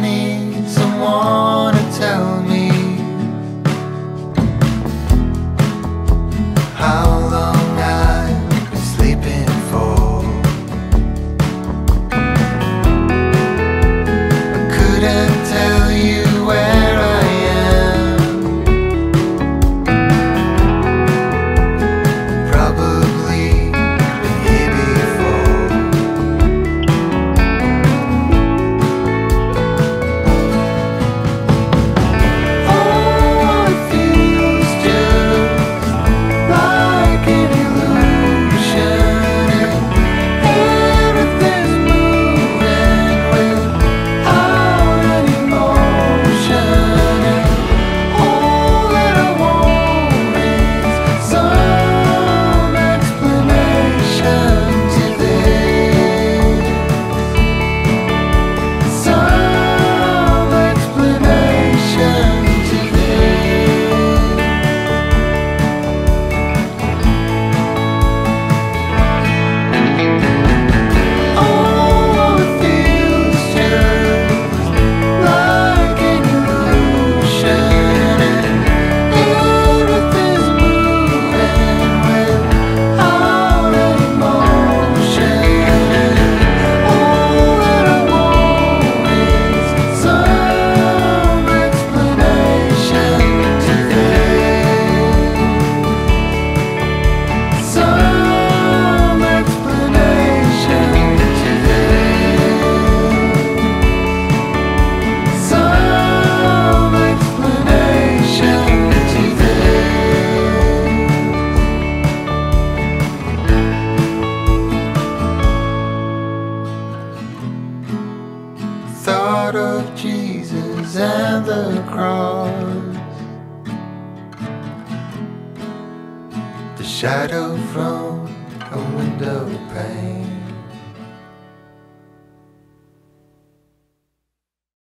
minutes, someone. of Jesus and the cross. The shadow from a window pane.